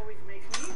always makes me